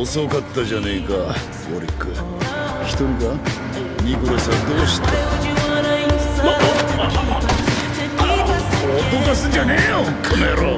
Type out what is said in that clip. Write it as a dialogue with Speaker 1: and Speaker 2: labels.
Speaker 1: 遅かったじゃねえかウォリック。一人か？ニコラスはどうした脅かすんじゃねえよこの野郎。